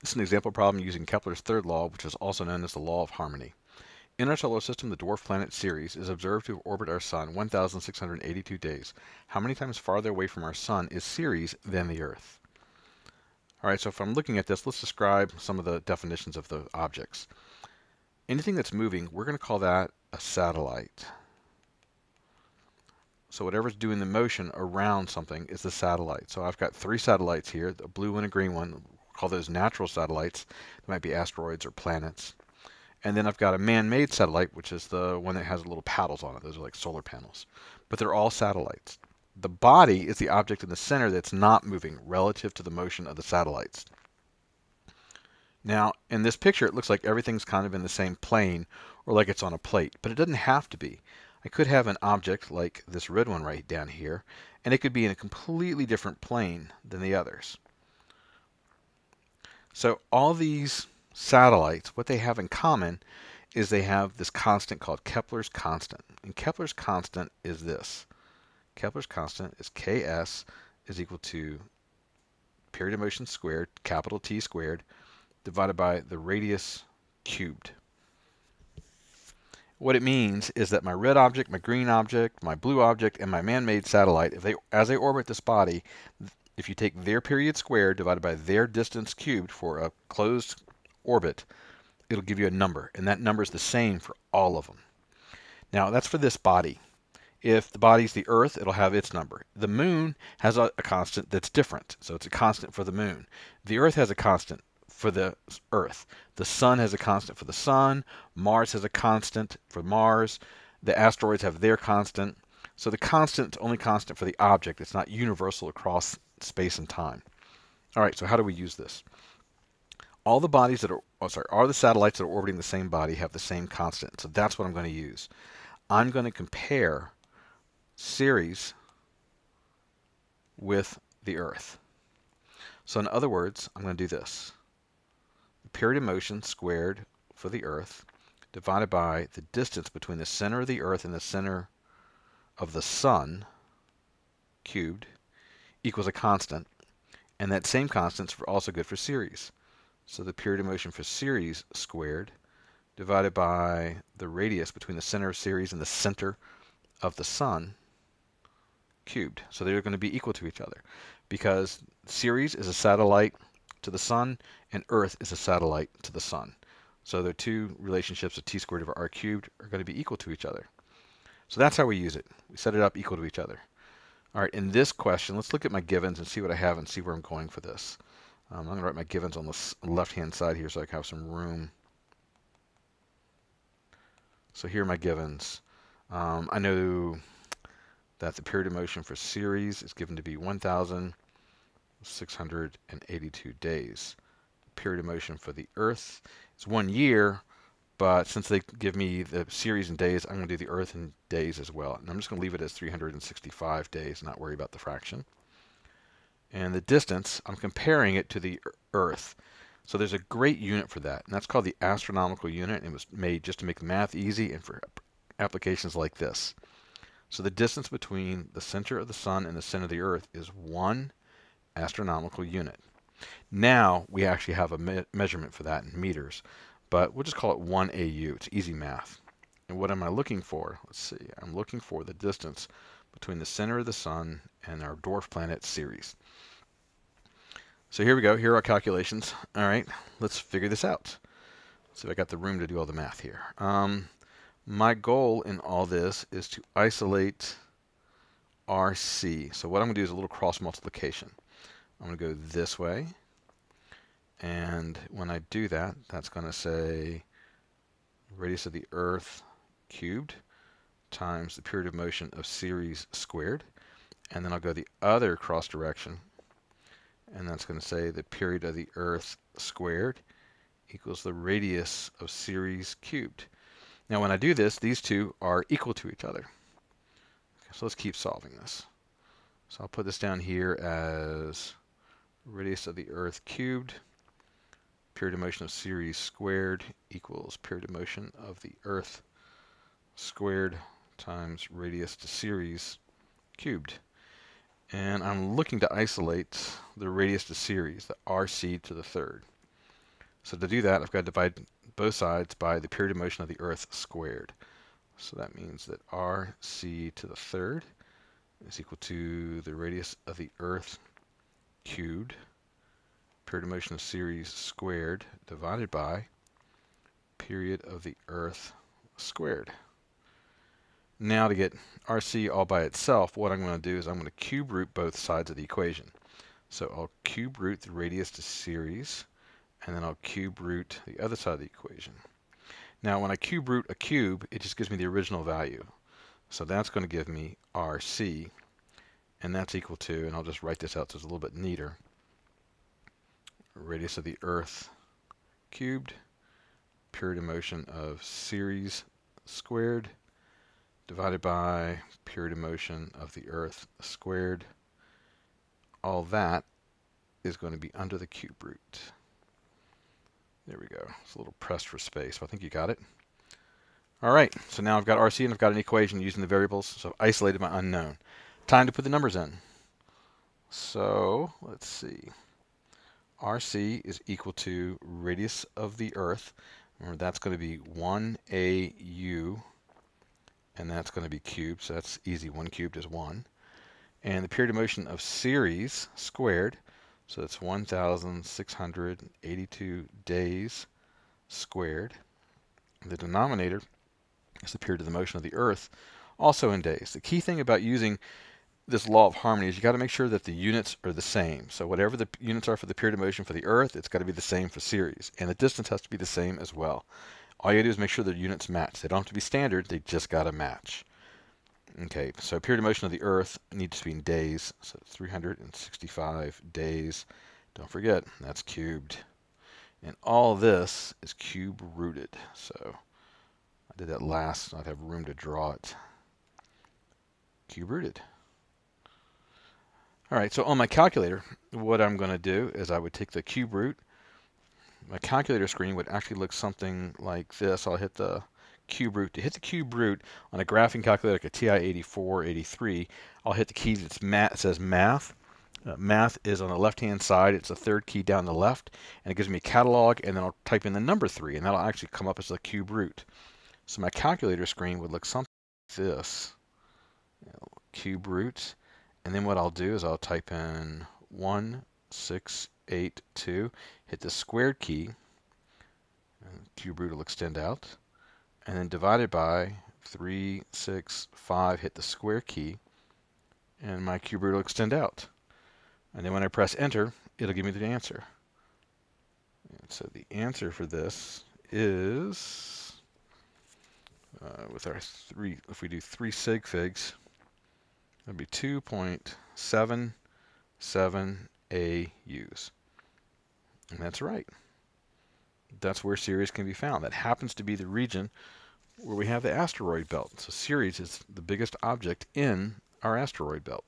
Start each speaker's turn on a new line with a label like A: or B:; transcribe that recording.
A: This is an example problem using Kepler's third law, which is also known as the law of harmony. In our solar system, the dwarf planet Ceres is observed to orbit our sun 1,682 days. How many times farther away from our sun is Ceres than the Earth? All right, so if I'm looking at this, let's describe some of the definitions of the objects. Anything that's moving, we're going to call that a satellite. So whatever's doing the motion around something is the satellite. So I've got three satellites here, a blue one, a green one. Call those natural satellites. They might be asteroids or planets. And then I've got a man-made satellite, which is the one that has little paddles on it. Those are like solar panels. But they're all satellites. The body is the object in the center that's not moving relative to the motion of the satellites. Now, in this picture, it looks like everything's kind of in the same plane or like it's on a plate, but it doesn't have to be. I could have an object like this red one right down here, and it could be in a completely different plane than the others. So all these satellites, what they have in common is they have this constant called Kepler's constant. And Kepler's constant is this. Kepler's constant is Ks is equal to period of motion squared, capital T squared, divided by the radius cubed. What it means is that my red object, my green object, my blue object, and my man-made satellite, if they, as they orbit this body, if you take their period squared divided by their distance cubed for a closed orbit, it'll give you a number, and that number is the same for all of them. Now, that's for this body. If the body's the Earth, it'll have its number. The Moon has a, a constant that's different, so it's a constant for the Moon. The Earth has a constant for the Earth. The Sun has a constant for the Sun. Mars has a constant for Mars. The asteroids have their constant. So the constant is only constant for the object. It's not universal across space and time. All right, so how do we use this? All the bodies that are, oh, sorry, all the satellites that are orbiting the same body have the same constant. So that's what I'm going to use. I'm going to compare Ceres with the Earth. So in other words, I'm going to do this The period of motion squared for the Earth divided by the distance between the center of the Earth and the center of the Sun cubed equals a constant. And that same constant is also good for Ceres. So the period of motion for Ceres squared divided by the radius between the center of Ceres and the center of the Sun cubed. So they're going to be equal to each other because Ceres is a satellite to the sun, and Earth is a satellite to the sun. So the two relationships of t squared over r cubed are going to be equal to each other. So that's how we use it. We set it up equal to each other. All right, in this question, let's look at my givens and see what I have and see where I'm going for this. Um, I'm going to write my givens on the left-hand side here so I can have some room. So here are my givens. Um, I know that the period of motion for Ceres is given to be 1,000. 682 days. Period of motion for the Earth is one year, but since they give me the Ceres in days, I'm going to do the Earth in days as well. And I'm just going to leave it as 365 days, not worry about the fraction. And the distance, I'm comparing it to the Earth. So there's a great unit for that, and that's called the astronomical unit. It was made just to make the math easy and for applications like this. So the distance between the center of the sun and the center of the Earth is 1 astronomical unit. Now we actually have a me measurement for that in meters, but we'll just call it 1 AU. It's easy math. And what am I looking for? Let's see. I'm looking for the distance between the center of the sun and our dwarf planet Ceres. So here we go. Here are our calculations. All right, let's figure this out. Let's see if I got the room to do all the math here. Um, my goal in all this is to isolate RC. So what I'm going to do is a little cross multiplication. I'm going to go this way. And when I do that, that's going to say radius of the Earth cubed times the period of motion of Ceres squared. And then I'll go the other cross direction. And that's going to say the period of the Earth squared equals the radius of Ceres cubed. Now when I do this, these two are equal to each other. Okay, so let's keep solving this. So I'll put this down here as radius of the Earth cubed, period of motion of Ceres squared equals period of motion of the Earth squared times radius to Ceres cubed. And I'm looking to isolate the radius to Ceres, the RC to the third. So to do that, I've got to divide both sides by the period of motion of the Earth squared. So that means that RC to the third is equal to the radius of the Earth cubed, period of motion of Ceres squared, divided by period of the Earth squared. Now to get RC all by itself, what I'm going to do is I'm going to cube root both sides of the equation. So I'll cube root the radius to Ceres, and then I'll cube root the other side of the equation. Now when I cube root a cube, it just gives me the original value. So that's going to give me RC, and that's equal to, and I'll just write this out so it's a little bit neater, radius of the Earth cubed, period of motion of Ceres squared, divided by period of motion of the Earth squared. All that is going to be under the cube root. There we go. It's a little pressed for space, but I think you got it. All right, so now I've got RC and I've got an equation using the variables, so I've isolated my unknown. Time to put the numbers in. So let's see. RC is equal to radius of the Earth. Remember, that's going to be 1AU, and that's going to be cubed, so that's easy. 1 cubed is 1. And the period of motion of Ceres squared so that's 1,682 days squared. The denominator is the period of the motion of the Earth, also in days. The key thing about using this law of harmony is you got to make sure that the units are the same. So whatever the units are for the period of motion for the Earth, it's got to be the same for Ceres. And the distance has to be the same as well. All you do is make sure the units match. They don't have to be standard, they just got to match. Okay, so period of motion of the Earth needs to be in days, so 365 days. Don't forget, that's cubed. And all this is cube rooted. So I did that last, so I'd have room to draw it. Cube rooted. All right, so on my calculator, what I'm going to do is I would take the cube root. My calculator screen would actually look something like this. I'll hit the cube root. To hit the cube root on a graphing calculator like a TI-84, 83, I'll hit the key that math, says math. Uh, math is on the left-hand side. It's the third key down the left, and it gives me a catalog, and then I'll type in the number 3, and that'll actually come up as the cube root. So my calculator screen would look something like this. You know, cube root. And then what I'll do is I'll type in 1682, hit the squared key, and cube root will extend out and then divided by 3, 6, 5, hit the square key, and my cube root will extend out. And then when I press enter, it'll give me the answer. And so the answer for this is, uh, with our three, if we do three sig figs, that'd be 2.77 AUs. And that's right that's where Ceres can be found. That happens to be the region where we have the asteroid belt. So Ceres is the biggest object in our asteroid belt.